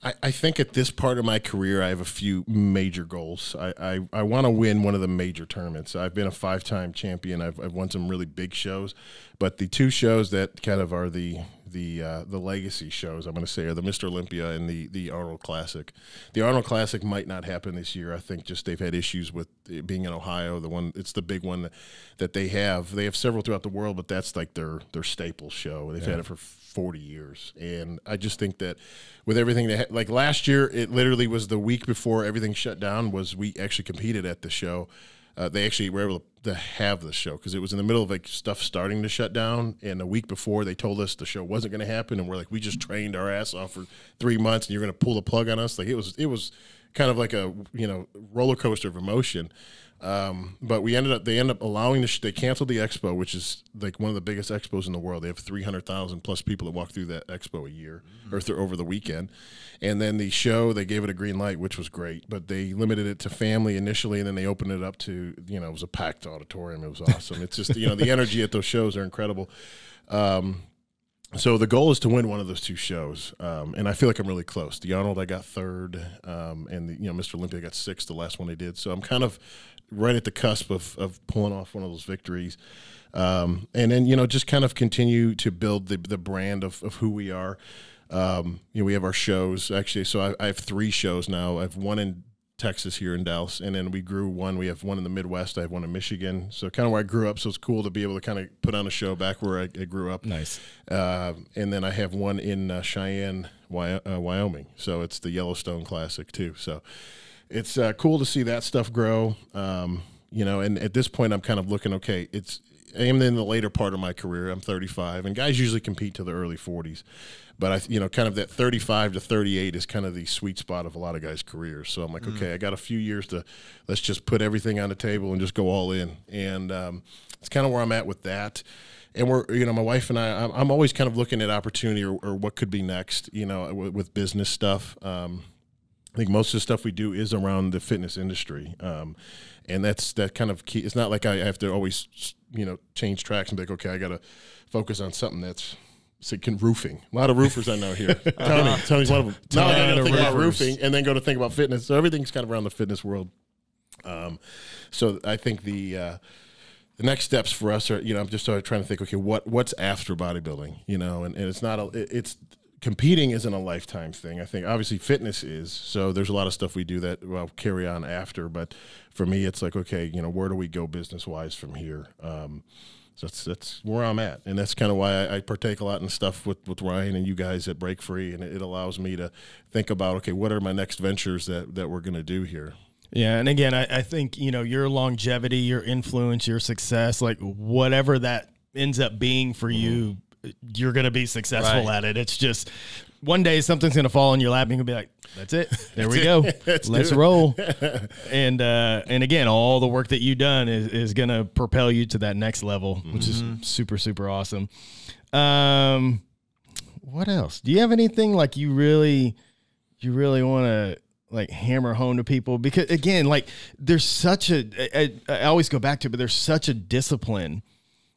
I, I think at this part of my career, I have a few major goals. I, I, I want to win one of the major tournaments. I've been a five time champion. I've, I've won some really big shows, but the two shows that kind of are the the uh, the legacy shows, I'm going to say, are the Mr. Olympia and the the Arnold Classic. The Arnold Classic might not happen this year. I think just they've had issues with it being in Ohio. The one it's the big one that, that they have. They have several throughout the world, but that's like their their staple show. They've had it for 40 years. And I just think that with everything that, ha- like last year, it literally was the week before everything shut down was we actually competed at the show. uh, they actually were able to have the show because it was in the middle of like stuff starting to shut down. And a week before, they told us the show wasn't going to happen, and we're like, we just trained our ass off for three months, and you're going to pull the plug on us. Like it was, it was kind of like a you know roller coaster of emotion. Um, but we ended up they ended up allowing the they canceled the expo, which is like one of the biggest expos in the world. They have three hundred thousand plus people that walk through that expo a year mm-hmm. or th- over the weekend. And then the show they gave it a green light, which was great. But they limited it to family initially, and then they opened it up to you know it was a packed auditorium. It was awesome. it's just you know the energy at those shows are incredible. Um, so the goal is to win one of those two shows, um, and I feel like I'm really close. The Arnold, I got third, um, and the, you know Mr. Olympia got sixth, the last one they did. So I'm kind of right at the cusp of, of pulling off one of those victories, um, and then you know just kind of continue to build the the brand of, of who we are. Um, you know, we have our shows actually. So I, I have three shows now. I have one in Texas here in Dallas, and then we grew one. We have one in the Midwest. I have one in Michigan. So kind of where I grew up. So it's cool to be able to kind of put on a show back where I, I grew up. Nice. Uh, and then I have one in uh, Cheyenne, uh, Wyoming. So it's the Yellowstone Classic too. So it's uh, cool to see that stuff grow. Um, you know, and at this point, I'm kind of looking. Okay, it's I am in the later part of my career. I'm 35, and guys usually compete to the early 40s. But I, you know, kind of that 35 to 38 is kind of the sweet spot of a lot of guys' careers. So I'm like, mm. okay, I got a few years to let's just put everything on the table and just go all in. And um, it's kind of where I'm at with that. And we're, you know, my wife and I, I'm, I'm always kind of looking at opportunity or, or, what could be next, you know, with, with business stuff. Um, I think most of the stuff we do is around the fitness industry. Um, and that's that kind of key. It's not like I have to always, you know, change tracks and be like, okay, I got to focus on something that's say, can roofing. A lot of roofers I know here. Tony, uh-huh. Tony's one of them. Now I got to think about roofing and then go to think about fitness. So everything's kind of around the fitness world. Um, so I think the uh, the next steps for us are, you know, I'm just sort of trying to think, okay, what what's after bodybuilding, you know, and, and it's not a, it's competing isn't a lifetime thing. I think obviously fitness is. So there's a lot of stuff we do that well carry on after. But for me, it's like okay, you know, where do we go business wise from here? Um, so that's that's where I'm at, and that's kind of why I, I, partake a lot in stuff with, with Ryan and you guys at Break Free, and it, it allows me to think about okay, what are my next ventures that that we're going to do here. Yeah, and again, I, I think you know your longevity, your influence, your success, like whatever that ends up being for mm-hmm. you you're going to be successful right. at it. It's just one day something's going to fall in your lap and you'll be like, that's it. There we go. Let's, Let's roll. and uh, and again, all the work that you've done is, is going to propel you to that next level, mm-hmm. which is mm-hmm. super, super awesome. Um, what else? Do you have anything like you really, you really want to like hammer home to people? Because again, like there's such a, I, I always go back to, it, but there's such a discipline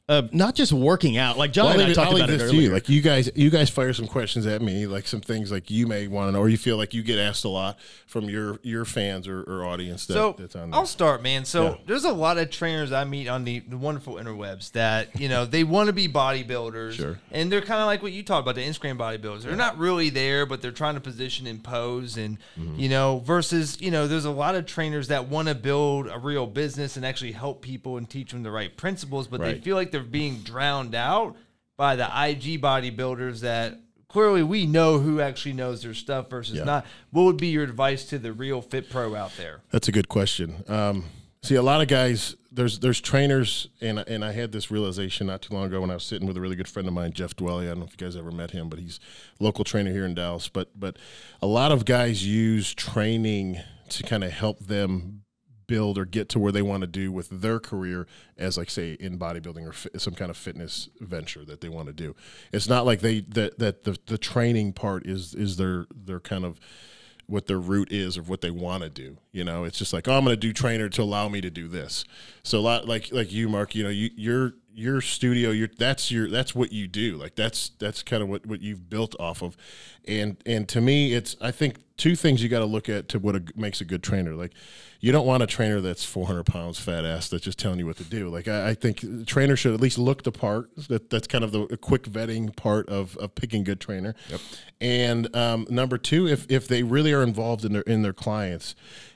uh, not just working out. Like Jon well, and I talked about it earlier. You. Like you guys, you guys fire some questions at me, like some things like you may want to know, or you feel like you get asked a lot from your your fans or, or audience. That, so that's on there. I'll start, man. So yeah. there's a lot of trainers I meet on the, the wonderful interwebs that you know they want to be bodybuilders, sure. and they're kind of like what you talked about the Instagram bodybuilders. They're yeah. not really there, but they're trying to position and pose, and mm-hmm. you know, versus you know, there's a lot of trainers that want to build a real business and actually help people and teach them the right principles, but right. they feel like they're being drowned out by the IG bodybuilders that clearly we know who actually knows their stuff versus yeah. not. What would be your advice to the real fit pro out there? That's a good question. Um, see, a lot of guys there's there's trainers, and and I had this realization not too long ago when I was sitting with a really good friend of mine, Jeff Dwelly. I don't know if you guys ever met him, but he's a local trainer here in Dallas. But but a lot of guys use training to kind of help them build or get to where they want to do with their career as like say in bodybuilding or some kind of fitness venture that they want to do. It's not like they that that the, the training part is is their their kind of what their route is of what they want to do you know? It's just like oh i'm going to do trainer to allow me to do this so a lot like like you Marc you know you you're your studio your that's your that's what you do like that's that's kind of what what you've built off of and and to me it's i think two things you got to look at to what a, makes a good trainer like you don't want a trainer that's 400 pounds fat ass that's just telling you what to do. Like I, I think the trainer should at least look the part. That that's kind of the quick vetting part of, of picking good trainer. Yep. And um, number two, if if they really are involved in their in their clients,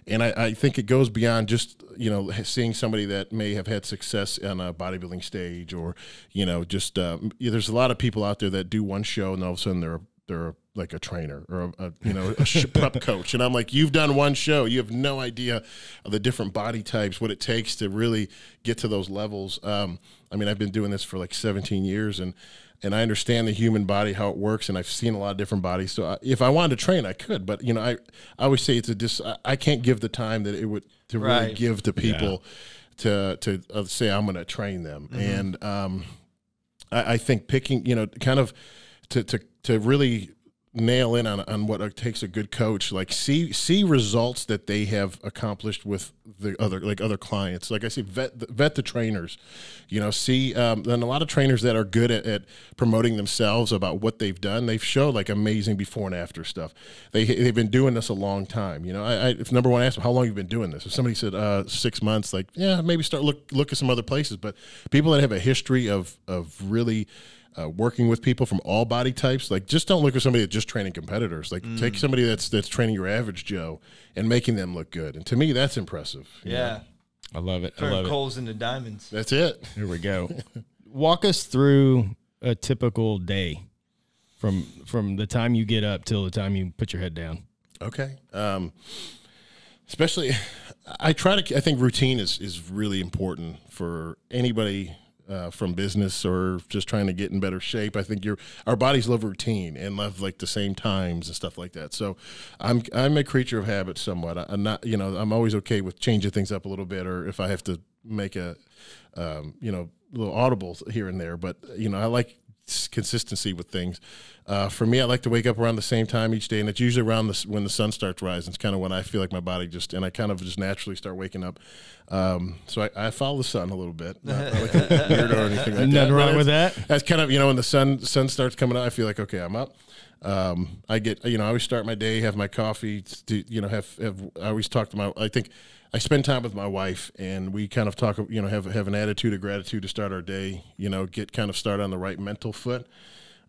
and I, I, think it goes beyond just you know seeing somebody that may have had success on a bodybuilding stage or you know just uh, there's a lot of people out there that do one show and all of a sudden they're they're like a trainer or a, a you know a prep coach, and I'm like, you've done one show, you have no idea of the different body types, what it takes to really get to those levels. Um, I mean, I've been doing this for like 17 years, and and I understand the human body how it works, and I've seen a lot of different bodies. So I, if I wanted to train, I could, but you know, I I always say it's a dis. I, I can't give the time that it would to really Right. give to people to to uh, say I'm going to train them, and um, I, I think picking you know kind of to to to really nail in on, on what takes a good coach like see see results that they have accomplished with the other like other clients. Like i say vet the, vet the trainers you know see um, and a lot of trainers that are good at, at promoting themselves about what they've done they've showed like amazing before and after stuff. They, they've been doing this a long time you know. I, I if number one asked them how long you've been doing this? If somebody said uh, six months like yeah maybe start look look at some other places. But people that have a history of of really uh, working with people from all body types. Like, just don't look at somebody that's just training competitors. Like, take somebody that's that's training your average Joe and making them look good. And to me, that's impressive. you know? Yeah. I love it. I Turn love it. coals into diamonds. that's it. Here we go. Walk us through a typical day from from the time you get up till the time you put your head down. Okay. Um, especially, I try to. I think routine is is really important for anybody. Uh, from business or just trying to get in better shape, I think your our bodies love routine and love like the same times and stuff like that. So, I'm I'm a creature of habit somewhat. I, I'm not, you know, I'm always okay with changing things up a little bit, or if I have to make a, um, you know, little audibles here and there. But you know, I like consistency with things. Uh, for me, I like to wake up around the same time each day, and it's usually around the, s- when the sun starts rising. It's kind of when I feel like my body just, and I kind of just naturally start waking up. Um, so I, I follow the sun a little bit, not like a or anything like. Nothing but wrong with that. That's kind of you know when the sun sun starts coming out, I feel like okay, I'm up. Um, I get you know I always start my day, have my coffee, to, you know have have I always talk to my I think I spend time with my wife and we kind of talk you know have have an attitude of gratitude to start our day. You know get kind of start on the right mental foot.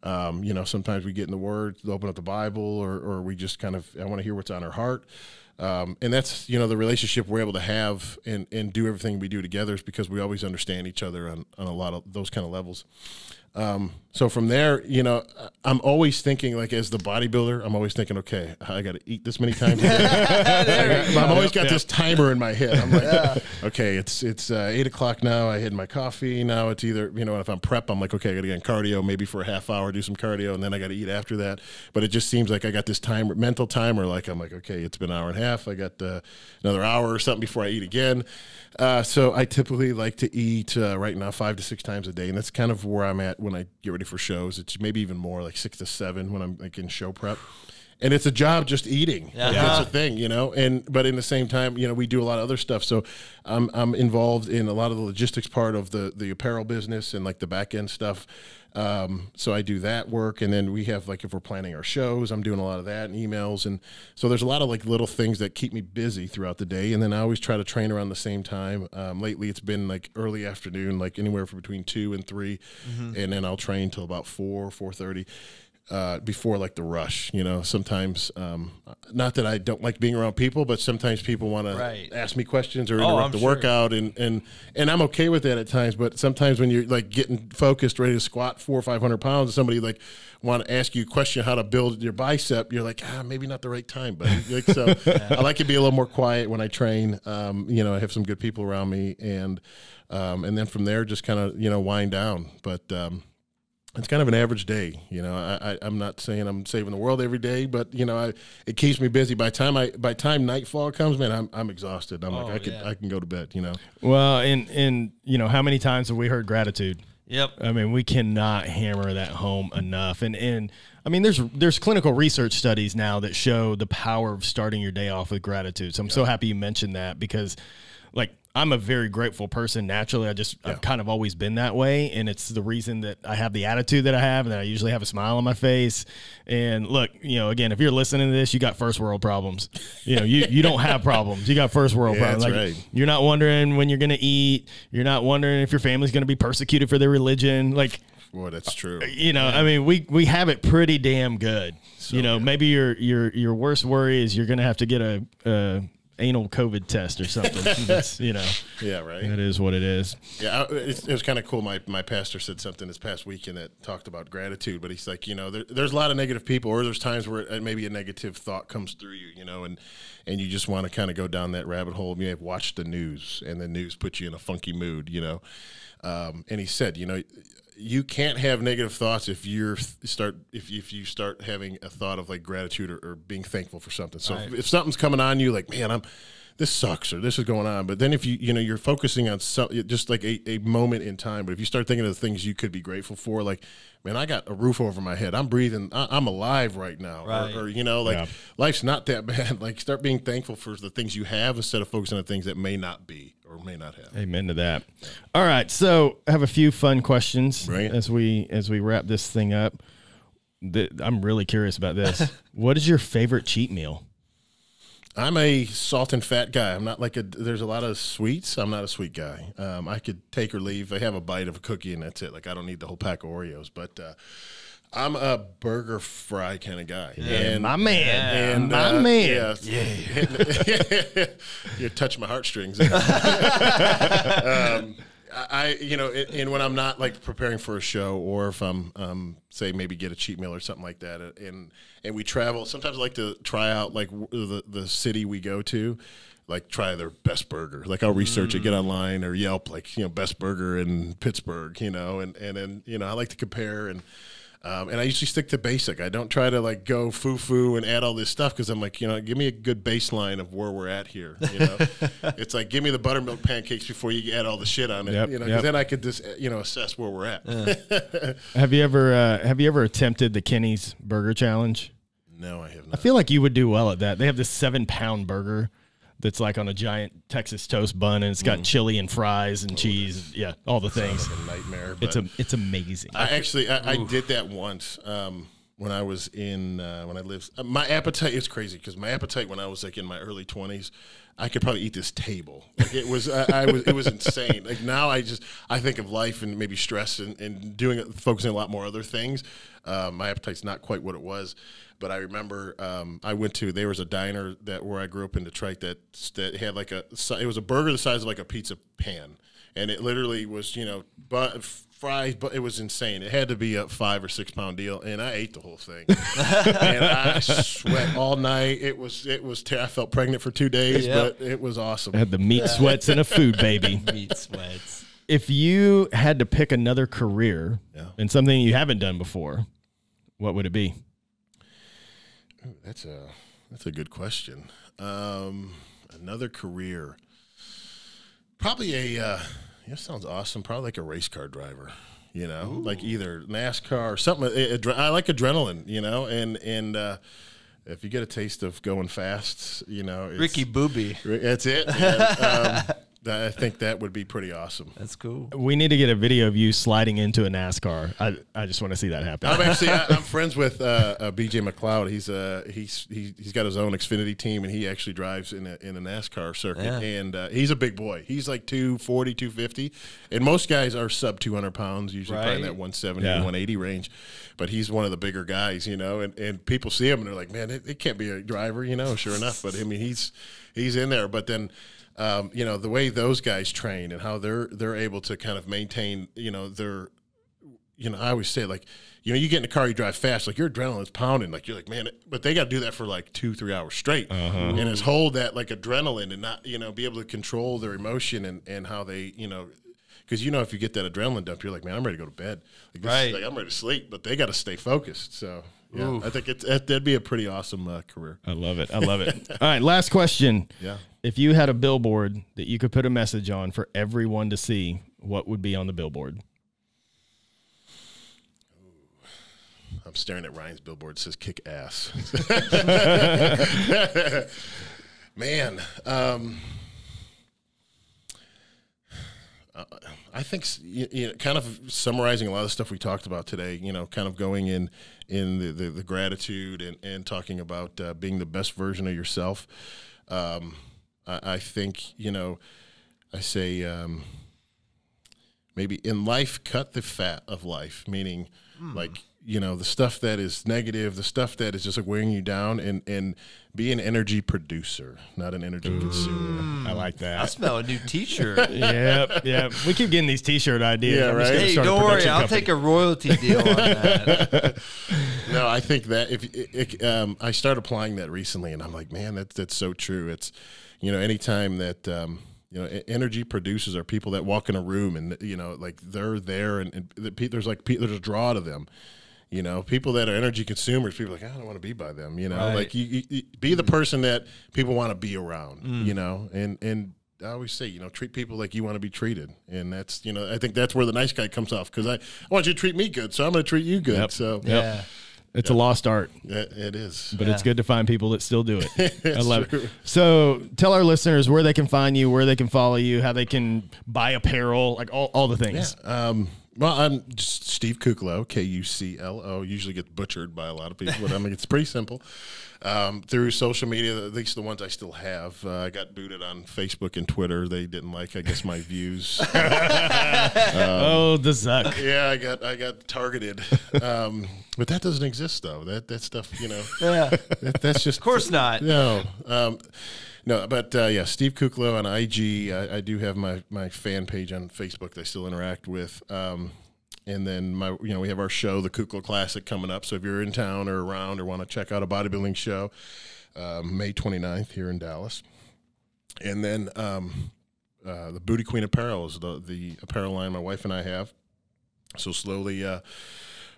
Um, you know, sometimes we get in the Word, open up the Bible, or, or we just kind of, I want to hear what's on our heart. Um, and that's, you know, the relationship we're able to have and, and do everything we do together is because we always understand each other on, on a lot of those kind of levels. Um, so from there, you know, I'm always thinking like as the bodybuilder, I'm always thinking, okay, I got to eat this many times. I've always got this timer in my head. I'm like, okay, it's it's uh, eight o'clock now. I had my coffee. Now it's either you know, if I'm prep, I'm like, okay, I got to get in cardio, maybe for a half hour, do some cardio, and then I got to eat after that. But it just seems like I got this timer, mental timer. Like I'm like, okay, it's been an hour and a half. I got uh, another hour or something before I eat again. Uh, so I typically like to eat uh, right now five to six times a day, and that's kind of where I'm at when I get ready for shows. It's maybe even more, like six to seven when I'm like in show prep. And it's a job just eating. Yeah. That's a thing, you know. And but in the same time, you know, we do a lot of other stuff. So I'm I'm involved in a lot of the logistics part of the the apparel business and like the back end stuff. Um, so I do that work, and then we have like if we're planning our shows, I'm doing a lot of that and emails, and so there's a lot of like little things that keep me busy throughout the day. And then I always try to train around the same time. Um, lately, it's been like early afternoon, like anywhere from between two and 3 and then I'll train till about four four thirty uh, before like the rush. You know, sometimes um, not that I don't like being around people, but sometimes people want Right. to ask me questions or Oh, interrupt I'm the sure. workout, and and and I'm okay with that at times. But sometimes when you're like getting focused, ready to squat four or five hundred pounds, and somebody like want to ask you a question how to build your bicep, you're like, ah, maybe not the right time, but like, so I like to be a little more quiet when I train. Um, you know, I have some good people around me, and um, and then from there, just kind of you know wind down, but. Um, it's kind of an average day. You know, I, I, I'm not saying I'm saving the world every day, but you know, I, it keeps me busy. By time I, by time nightfall comes, man, I'm, I'm exhausted. I'm Oh, like, I can, yeah. I can go to bed. You know, Well, and and you know how many times have we heard gratitude? Yep. I mean, we cannot hammer that home enough. And and I mean, there's there's clinical research studies now that show the power of starting your day off with gratitude. So I'm so happy you mentioned that because, like, I'm a very grateful person naturally. I just I've kind of always been that way, and it's the reason that I have the attitude that I have, and that I usually have a smile on my face. And look, you know, again, if you're listening to this, you got first world problems. You know, you you don't have problems. You got first world Yeah, problems. that's Like, right. You're not wondering when you're going to eat. You're not wondering if your family's going to be persecuted for their religion. Like, boy, that's true. Uh, you know, I mean, we we have it pretty damn good. you know, maybe your your your worst worry is you're going to have to get a, a anal COVID test or something. That's, you know, Yeah, right. that is what it is. Yeah, I- it, it was kind of cool. My my pastor said something this past weekend that talked about gratitude, but he's like, you know, there, there's a lot of negative people, or there's times where uh, maybe a negative thought comes through you, you know, and and you just want to kind of go down that rabbit hole. You have watched the news, and the news puts you in a funky mood, you know. Um, and he said, you know, you can't have negative thoughts if you're start if if you start having a thought of like gratitude or, or being thankful for something. So if, if something's coming on you, like man, I'm this sucks or this is going on. But then if you you know you're focusing on so, just like a, a moment in time. But if you start thinking of the things you could be grateful for, like man, I got a roof over my head. I'm breathing. I, I'm alive right now. Right. Or, or you know, like Yeah. life's not that bad. Like start being thankful for the things you have instead of focusing on things that may not be or may not have. Amen to that. All right, so I have a few fun questions Bring it. as we as we wrap this thing up. The, I'm really curious about this. what is your favorite cheat meal? I'm a salt and fat guy. I'm not like a. There's a lot of sweets. I'm not a sweet guy. Um, I could take or leave. I have a bite of a cookie and that's it. Like I don't need the whole pack of Oreos. But uh, I'm a burger fry kind of guy. And My man, and my uh, man. Yeah, you touch my heartstrings. um, I, you know, and and when I'm not like preparing for a show, or if I'm, um, say, maybe get a cheat meal or something like that, and and we travel. Sometimes I like to try out like w- the the city we go to. Like try their best burger. Like I'll research it, get online or Yelp, like you know, best burger in Pittsburgh, you know, and and then you know I like to compare and um, and I usually stick to basic. I don't try to like go foo foo and add all this stuff because I'm like, you know, give me a good baseline of where we're at here. You know, it's like give me the buttermilk pancakes before you add all the shit on it. Yep, you know, yep. then I could just you know assess where we're at. Have you ever uh, have you ever attempted the Kenny's Burger Challenge? no, I have not. I feel like you would do well at that. They have this seven pound burger that's like on a giant Texas toast bun, and it's got chili and fries and cheese. Yeah, all the things. It's a nightmare. It's a it's amazing. I actually I, I did that once um, when I was in uh, when I lived. Uh, my appetite is crazy because my appetite when I was like in my early twenties, I could probably eat this table. Like it was I, I was it was insane. Like now I just I think of life and maybe stress and, and doing focusing a lot more other things. Um, my appetite's not quite what it was. But I remember um, I went to there was a diner that where I grew up in Detroit that that had like a it was a burger the size of like a pizza pan, and it literally was you know but fries, but it was insane. It had to be a five or six pound deal, and I ate the whole thing. and I sweat all night. It was it was. Ter- I felt pregnant for two days, Yep. but it was awesome. I had the meat sweats and a food baby. Meat sweats. If you had to pick another career Yeah. and something you haven't done before, what would it be? That's a that's a good question. Um, another career, probably a. Uh, yeah, sounds awesome. Probably like a race car driver. You know, like either NASCAR or something. I like adrenaline. You know, and and uh, if you get a taste of going fast, you know, it's, Ricky Bobby. That's it. um, that- I think that would be pretty awesome. That's cool. We need to get a video of you sliding into a NASCAR. I, I just want to see that happen. I'm actually I, I'm friends with uh, uh, BJ McLeod. He's uh he's he, he's got his own Xfinity team and he actually drives in a in a NASCAR circuit Yeah. and uh, he's a big boy. He's like 240, 250. and most guys are sub 200 pounds, usually probably in that 170 Yeah. 180 range. But he's one of the bigger guys, you know, and, and people see him and they're like, man, it, it can't be a driver, you know. Sure enough, but I mean, he's he's in there. But then. Um, you know the way those guys train and how they're they're able to kind of maintain you know their you know, I always say like, you know, you get in a car, you drive fast, like your adrenaline's pounding, like you're like, man, but they got to do that for like two, three hours straight, and it's hold that like adrenaline and not, you know, be able to control their emotion and and how they, you know, because you know if you get that adrenaline dump, you're like, man, I'm ready to go to bed, like, this is- Right. like I'm ready to sleep, but they got to stay focused. So yeah, I think it's that, that'd be a pretty awesome uh, career. I love it. I love it. All right, last question. Yeah. If you had a billboard that you could put a message on for everyone to see, what would be on the billboard? I'm staring at Ryan's billboard. It says "kick ass." Man, um, uh, I think you, you know, kind of summarizing a lot of the stuff we talked about today. You know, kind of going in in the, the, the gratitude and, and talking about uh, being the best version of yourself. Um, I, I think you know, I say. Um, maybe in life cut the fat of life, meaning Hmm. like you know the stuff that is negative, the stuff that is just like weighing you down, and and be an energy producer, not an energy consumer. I like that I smell a new T-shirt. yep, yep. We keep getting these T-shirt ideas. Yeah, I'm right? hey, don't worry, production I'll company. take a royalty deal on that. No, I think that if it, it, um, I start applying that recently, and I'm like, man, that's that's so true. It's you know, anytime that um, you know, energy producers are people that walk in a room and you know, like they're there, and, and there's like there's a draw to them. You know, people that are energy consumers, people are like I don't want to be by them. You know, Right. like you, you, you be the person that people want to be around. Mm. You know, and and I always say, you know, treat people like you want to be treated, and that's you know, I think that's where the nice guy comes off because I, I want you to treat me good, so I'm going to treat you good. Yep. So yeah. It's a lost art, it, it is. but it's good to find people that still do it. I love true. it. So tell our listeners where they can find you, where they can follow you, how they can buy apparel, like all, all the things. Um, well, I'm just Steve Kuclo, K U C L O. Usually gets butchered by a lot of people, but I mean it's pretty simple. Um, through social media, at least the ones I still have, uh, I got booted on Facebook and Twitter. They didn't like, I guess, my views. oh, the Zuck. yeah, I got I got targeted, um, but that doesn't exist though. That that stuff, you know, Yeah. that, that's just Of course not. no, um, no, but uh, yeah, Steve Kuclo on IG. I, I do have my my fan page on Facebook that I still interact with. Um, and then my, you know, we have our show, the Kuclo Classic, coming up. So if you're in town or around or want to check out a bodybuilding show, um, May 29th here in Dallas. And then um, uh, the Booty Queen Apparel is the the apparel line my wife and I have. So slowly, uh,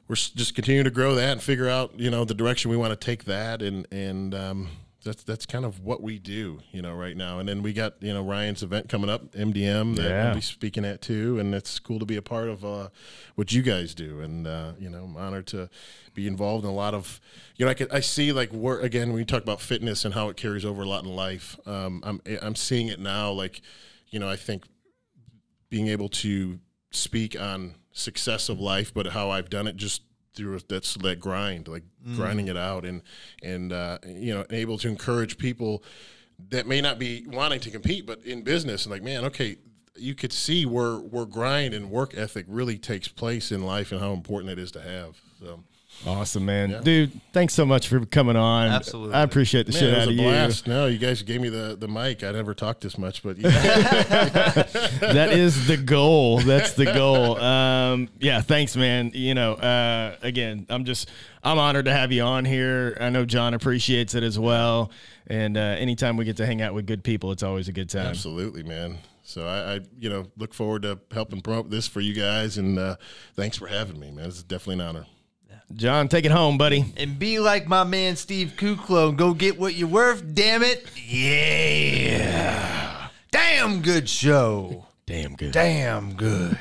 we're just continuing to grow that and figure out you know the direction we want to take that and and um, that's that's kind of what we do you know right now. And then we got you know Ryan's event coming up MDM that Yeah. we'll be speaking at too. And it's cool to be a part of uh, what you guys do. And uh, you know I'm honored to be involved in a lot of you know I could I see like work again when you talk about fitness and how it carries over a lot in life um, I'm I'm seeing it now. Like you know I think being able to speak on success of life, but how I've done it just through that's that grind, like grinding it out, and and uh, you know, able to encourage people that may not be wanting to compete, but in business, and like, man, okay, you could see where where grind and work ethic really takes place in life, and how important it is to have. So, Awesome, man. Dude, thanks so much for coming on. Absolutely. I appreciate the man, shit it was out a of blast. No, you guys gave me the the mic. I never talked this much, but yeah, that is the goal. That's the goal. Um, yeah, thanks, man. You know, uh, again, I'm just, I'm honored to have you on here. I know Jon appreciates it as well. And uh, anytime we get to hang out with good people, it's always a good time. Absolutely, man. So I, I, you know, look forward to helping promote this for you guys, and uh, thanks for having me, man. It's definitely an honor. Jon, take it home, buddy. And be like my man Steve Kuclo and go get what you're worth, damn it. Yeah. Damn good show. Damn good. Damn good.